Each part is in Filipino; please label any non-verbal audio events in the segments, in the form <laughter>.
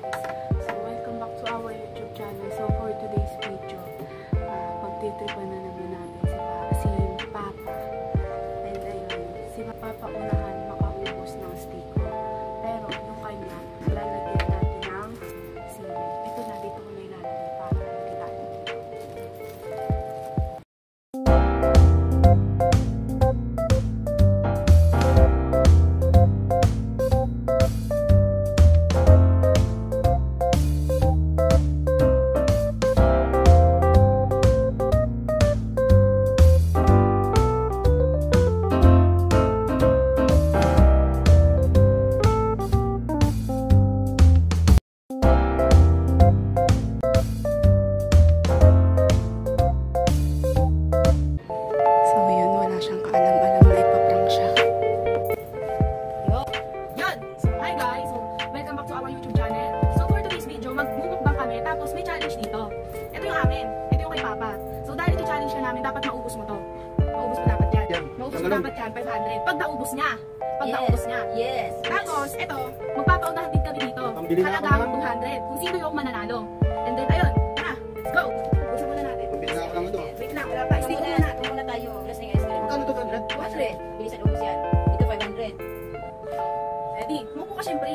So, welcome back to our YouTube channel. So, for today's video, uh, pagtitripan na natin Pambili na ako ng- 200. Kung sino yung mananalo. And then, ayun. Tara, let's go! Ubusin muna natin. Pambili na ako ng ito. Wait lang, wala pa. Stick muna, ito muna tayo. Lasing ice cream. Magkano to, 100? 100. Bilisan ubus yan. Ito 500. Ready? Mupo ka syempre.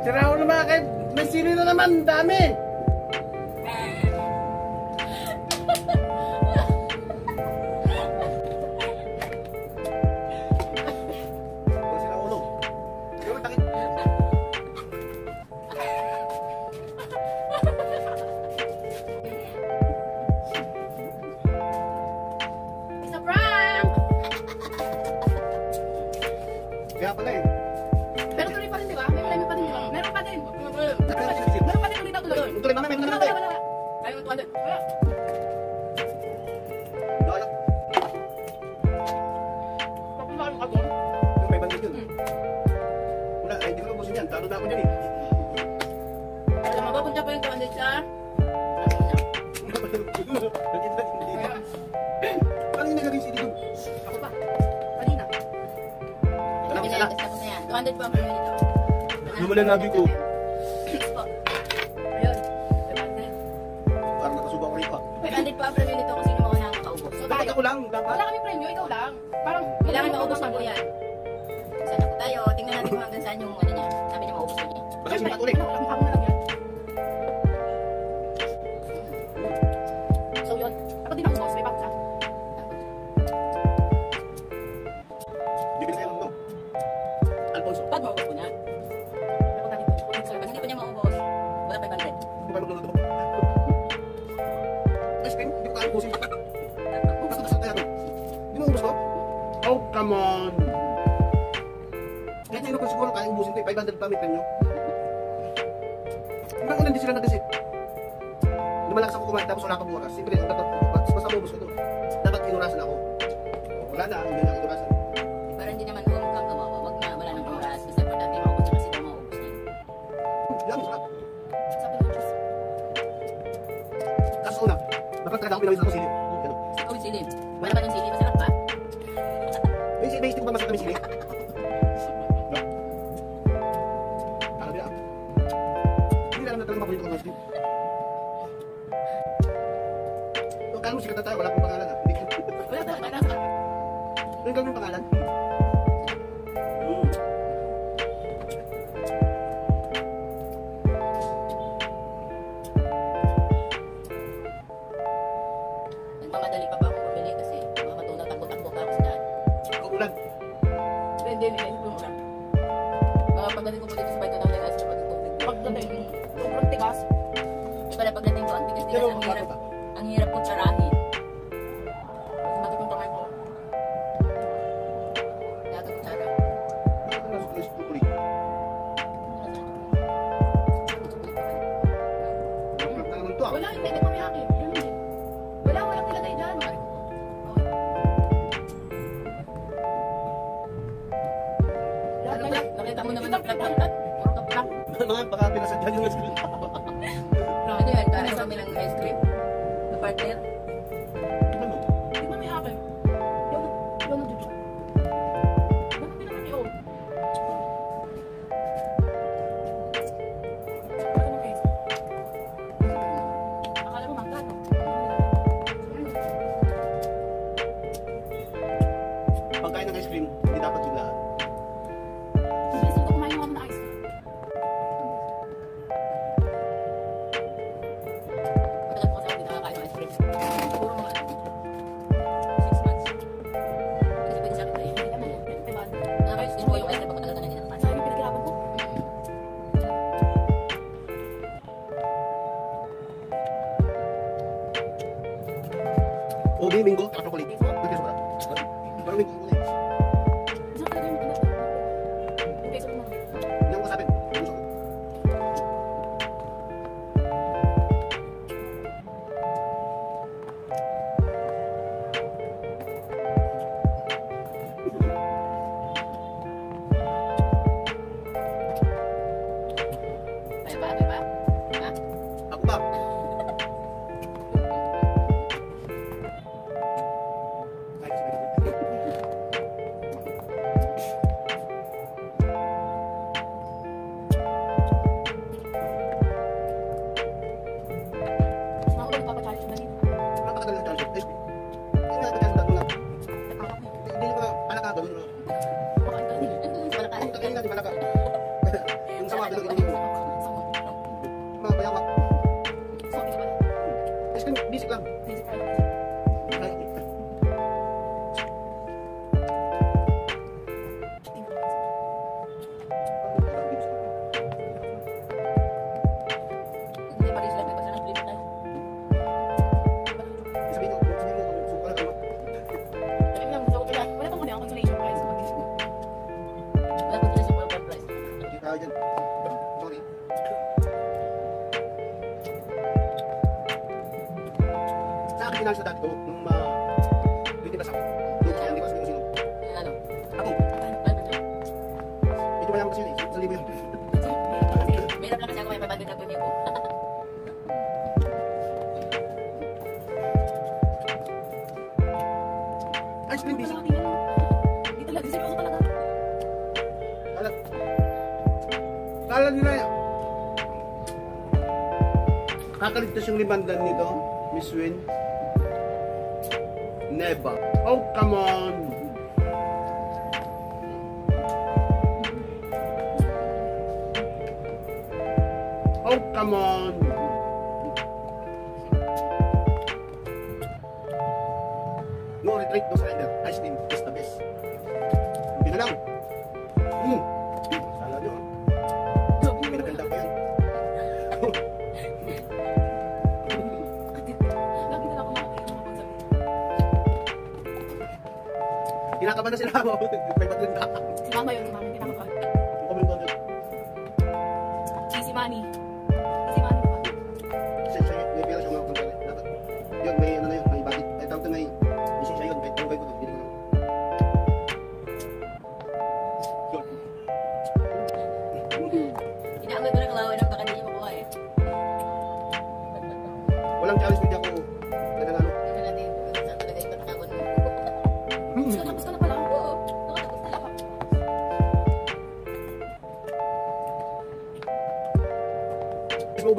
Tira ko naman kay may sili na naman, dami. Kaya pala eh. Ayun, 200. Wala. Lala. Papunta ka doon. Yung may bandit yun. Wala, ay, hindi ko nabusin yan. Talo na ako dyan eh. Alam mo ba kung po yung 200 sa? Ano yung nagaging sili doon? Ako pa. Kanina. Ko Tapos na, tapos na yan. 200 po ang premium nito. Lumala nabi ko. Wala kami premyo, ikaw lang. Parang Kailangan maubos na po yan. Sana po tayo. Tingnan natin kung hanggang saan yung ano niya. Sabi niya maubos na niya. Baka sila patuloy. Ubusin ko. 500 pa may premyo. Hanggang ulan di sila nag-isip. Lumalakas ako kumain tapos wala akong oras. Siyempre, ang dapat basta basta maubos ko to. Dapat inurasan ako. Wala na, hindi na inurasan. Hindi naman huwag kang. Wag na, wala nang oras. Basta importante maubos niya kasi daw maubos niya. Yan, sarap. Sabi ng Diyos. Tapos una, dapat talaga ako pinawis ako sili. Kala mo sikat tayo, wala akong pangalan ha. Hindi ka. Ano yung pangalan? Nagmamadali pa ba ako bumili kasi mga matulang takbo-takbo pa ako sa daan. Kukulan. Hindi, hindi, hindi. Kukulan. Pagdating ko pa dito sa bahay ko na nag-aas pagdating ko. Pagdating, sobrang tigas. Pala pagdating ko, ang tigas-tigas. Ang hirap kong tsarahin. Bakit yung kamay ko? Lahat ang tsara. Wala, hindi, pa may akin. Wala, walang nilagay dyan. Lahat na lang. Mo naman yung baka nakakapinal sa dati ko nung ah, ma... Pwede ba sa akin? Nung kaya hindi ko sabihin sino. Ano? Ako. Ano? Medyo malaman kasi yun eh. Isang libo yun. Mayroon lang kasi ako may mabagod na kunin ko. Ay, spring busy. Hindi talaga. Seryoso talaga. Alam. Kala nila yun. Kakaligtas yung libandan nito, Miss Wynn. Never. Oh, come on. Oh, come on. kinakabahan na sila. <laughs> May ba't yun? Mama yun, mama.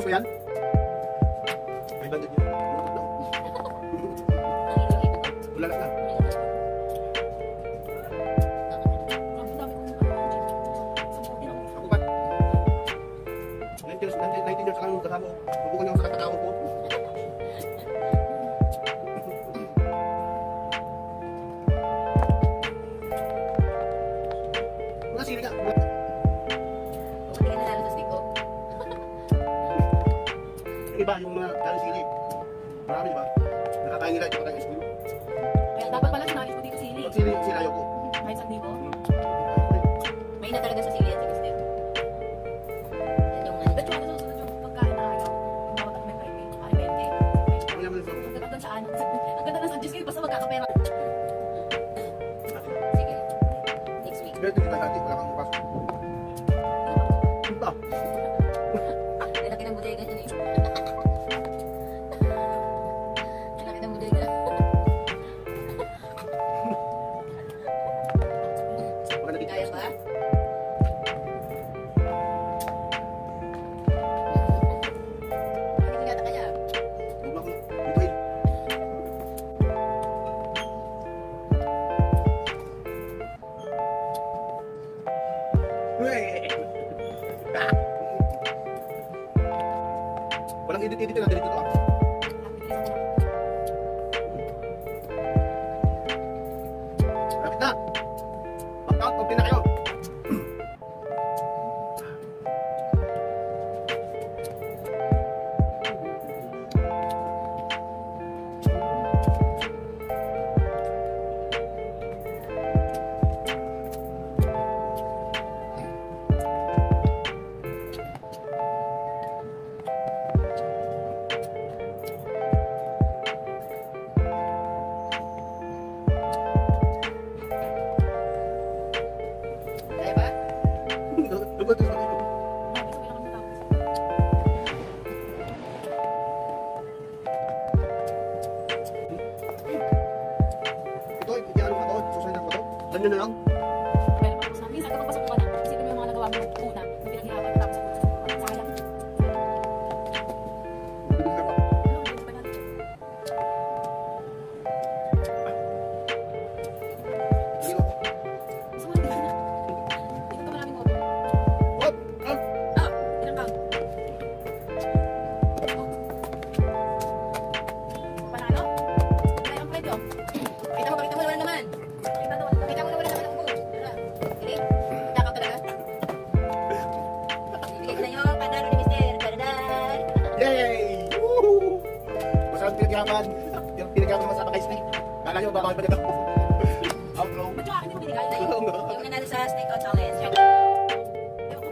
Mo. Pa. Ba't yung akin hindi mo binigay? Ay, Yung nanalo sa Snake Out Challenge.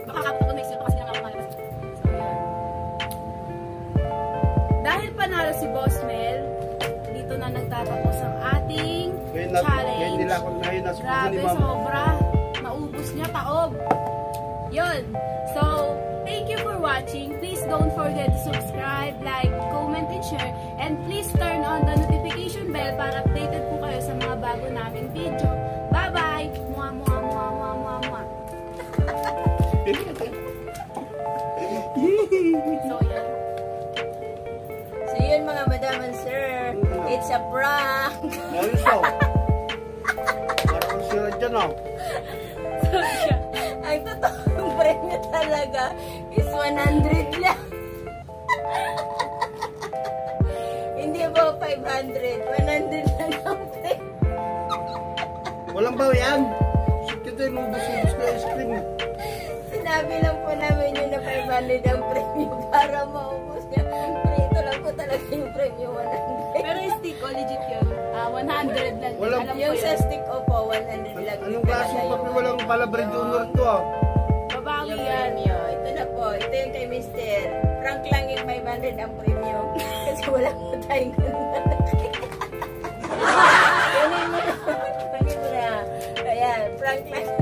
Makakapit ako may zero kasi lang ako malabas. So, yan. Dahil panalo si Boss Mel, dito na nagtatapos ang ating challenge. ngayon nila ako ngayon na sumunod Grabe, ni Ma'am. sobra. Naubos niya, taob. Yun. So, thank you for watching. Don't forget to subscribe, like, comment, and share. And please turn on the notification bell para updated po kayo sa mga bago naming video. Bye-bye! Mua, mua, mua, mua, mua, mua. So, yan. So yun mga madam and sir, it's a prank. Daw. Parang sila dyan ah. <laughs> So ang <laughs> totoong premyo talaga is 100 lang. <laughs> Hindi po 500, 100 lang ang. Walang bawi yan. Sige tayo, nubos-ubos ko ice cream. Sinabi lang po namin yun na 500 ang premyo para maubos niya. Pero ito lang po talaga yung premyo 100. Pero yung stick ko, legit yun. Ah, 100 lang. Walang- Alam Yung yun. sa stick opo, 100 lang. Anong klaseng papi walang palabre donor to ah? ito yung kay Mr. Frank lang yung 500 ang premium. <laughs> Kasi wala ko tayong <laughs> Ganun mo na. Ganun mo na. Ayan, Frank lang.